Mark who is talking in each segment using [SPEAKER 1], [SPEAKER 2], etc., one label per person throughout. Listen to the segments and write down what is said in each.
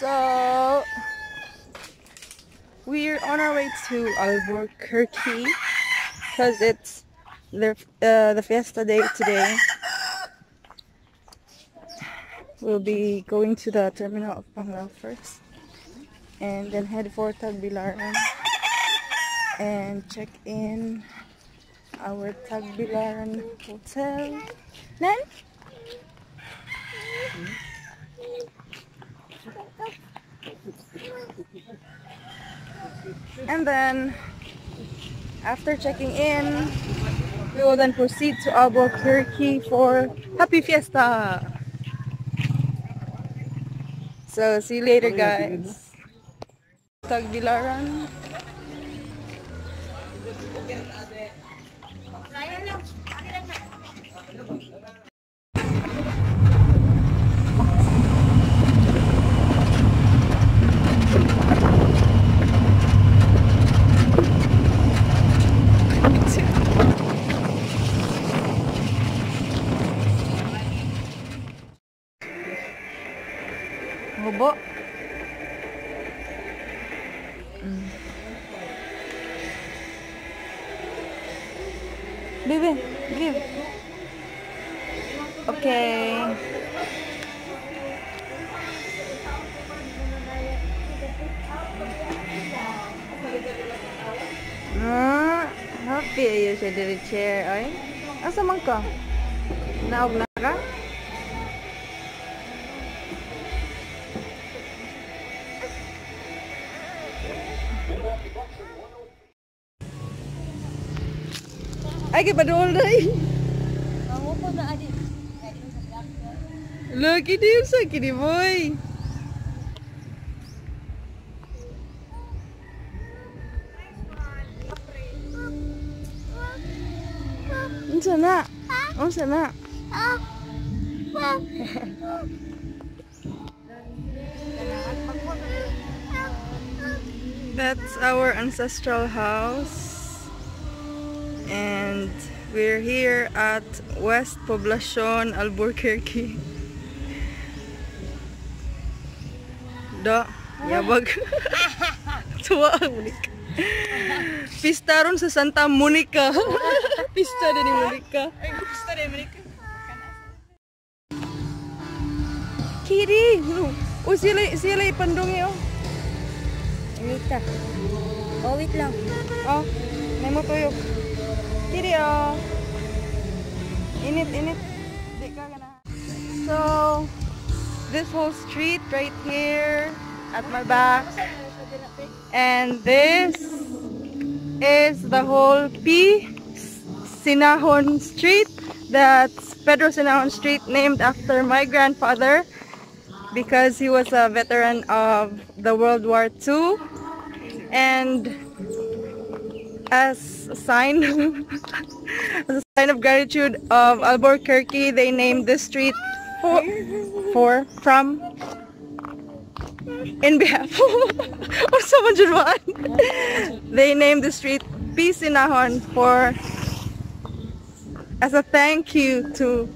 [SPEAKER 1] So we're on our way to Alburquerque because it's their, uh, the fiesta day today. We'll be going to the terminal of Pangal first and then head for Tagbilaran and check in our Tagbilaran hotel. Nan? And then after checking in, we will then proceed to Alburquerque for Happy Fiesta. So see you later guys. Tagbilaran. Hubo. Mm. Baby, give. Okay. Ah, happy ayo siya diri chair ay. Asa man ka? Naog na ka? Ay, kay padol day.
[SPEAKER 2] Ako po na adi.
[SPEAKER 1] Lagi di sa kini boy. Unsa na? Oh, Unsa na? That's our ancestral house. And we're here at West Poblacion, Albuquerque. Da, yabag. Tuwa ang Monica. Pista ron sa Santa Monica. Pista din ni Monica. Pista din Monica. Kiri! O sila, sila ipandungi oh.
[SPEAKER 2] Wait ka. Oh, wait lang.
[SPEAKER 1] Oh, may mo tuyok. Init, init. Di ka gana. So, this whole street right here at my back. And this is the whole P. Sinajon Street. That's Pedro Sinajon Street named after my grandfather because he was a veteran of the World War II. And as a sign as a sign of gratitude of Alburquerque, they named this street for, for from in behalf of someone Juan. They named the street peace P. Sinajon for as a thank you to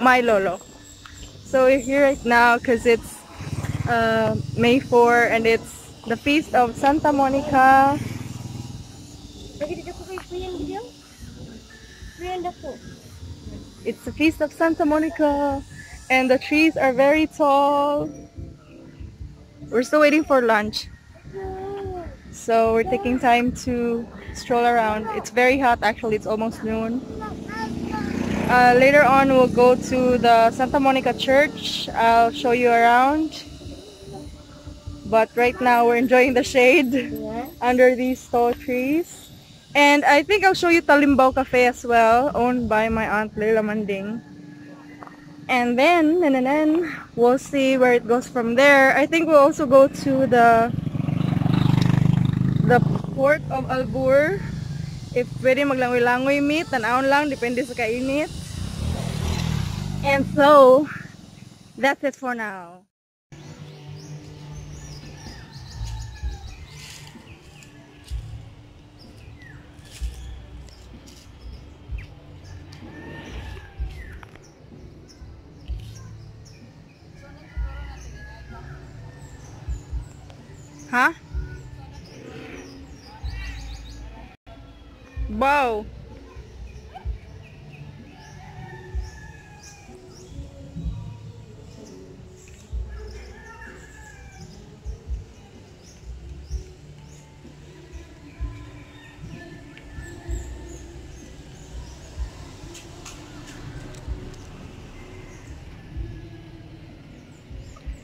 [SPEAKER 1] my lolo. So we're here right now because it's uh, May 4 and it's the feast of Santa Monica.
[SPEAKER 2] Ako.
[SPEAKER 1] It's the feast of Santa Monica and the trees are very tall. We're still waiting for lunch. So we're taking time to stroll around. It's very hot actually, it's almost noon. Uh, later on we'll go to the Santa Monica Church. I'll show you around. But right now we're enjoying the shade
[SPEAKER 2] Yeah.
[SPEAKER 1] under these tall trees. And I think I'll show you Talimbao Cafe as well, owned by my aunt Leila Manding. And then, and then, we'll see where it goes from there. I think we'll also go to the the port of Albur. If pwede maglangoy-langoy meet, tanawon lang, depende sa kainit. And so, that's it for now. Huh? Wow.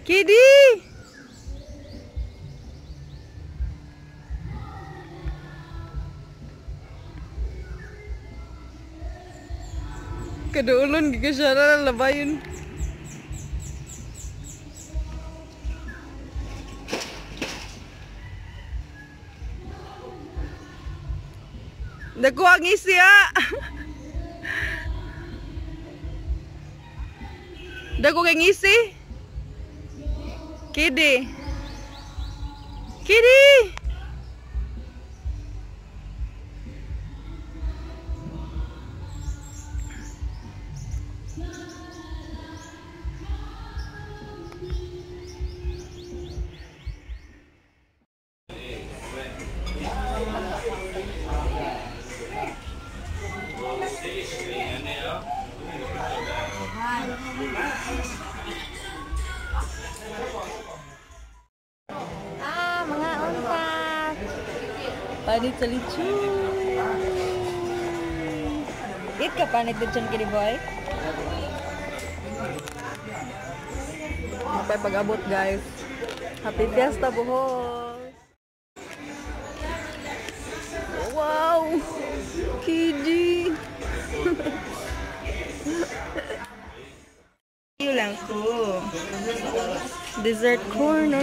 [SPEAKER 1] Kitty! kada ulun gikan siya na labayon. ngisi ya. isya. Dagog ah. ang isi. Kidi. Kidi.
[SPEAKER 2] Ah, mga unta.
[SPEAKER 1] Panit sa lechon. Eat ka panit lechon kini boy. Mapay pag-abot guys. Happy Fiesta buhos. Wow! Kidi! Lang ko. Dessert corner.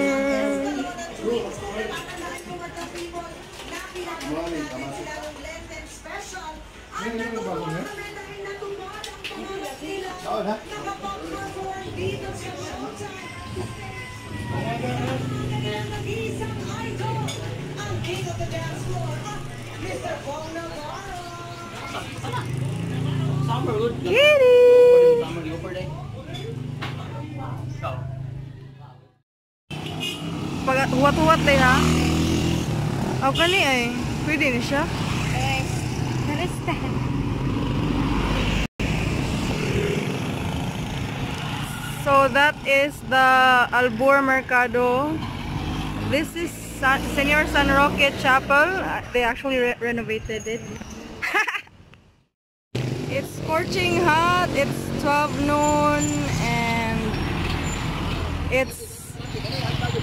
[SPEAKER 1] Kitty! Huwat-huwat din ha? Aw kani ay. Pwede ni siya.
[SPEAKER 2] Narista.
[SPEAKER 1] So that is the Albur Mercado. This is San, Senor San Roque Chapel. They actually re renovated it. it's scorching hot. It's 12 noon and it's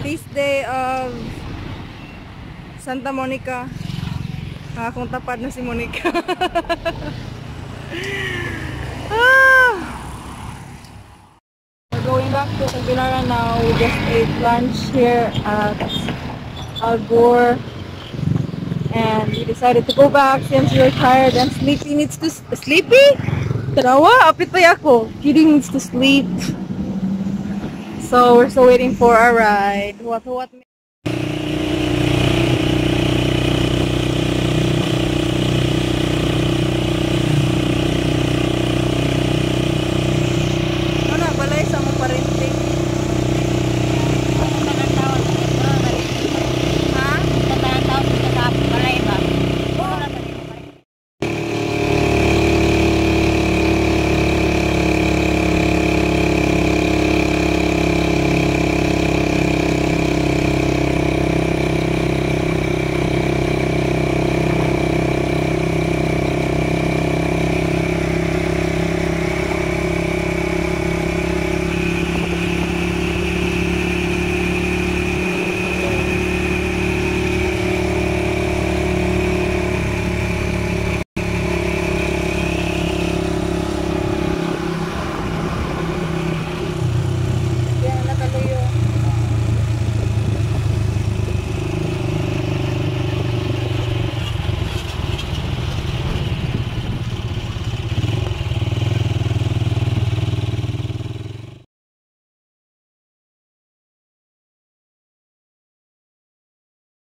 [SPEAKER 1] feast day of Santa Monica. Ah, kung tapad na si Monica. ah! We're going back to Tagbilaran now. We just ate lunch here at Albur. And we decided to go back since we're tired and Sleepy needs to... Sleepy? Tarawa? Apitay ako. Kitty needs to sleep. So we're still waiting for our ride. What what